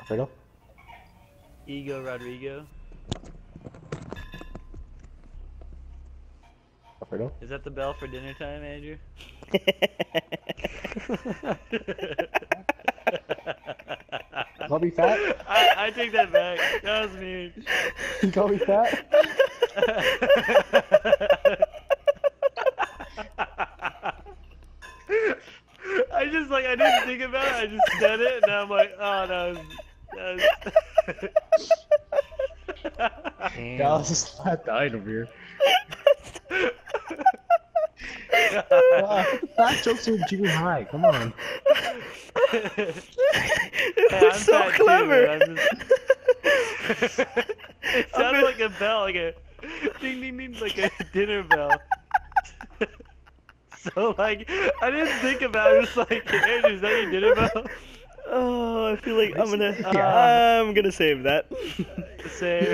Alfredo? Ego Rodrigo. Alfredo? Is that the bell for dinner time, Andrew? Call me fat? I, I take that back. That was mean. You call me fat? just like I didn't think about it. I just said it, and I'm like, oh, that was. That was... Dallas is fat dying over here. Wow, fat jokes are junior high. Come on. it Hey, was I'm so fat too, clever. just- it sounded like a bell, like a ding ding ding, like a dinner bell. so like, I didn't think about it. It's like, hey, is that your dinner bell? Oh, I feel like I'm gonna. Yeah. I'm gonna save that. Same.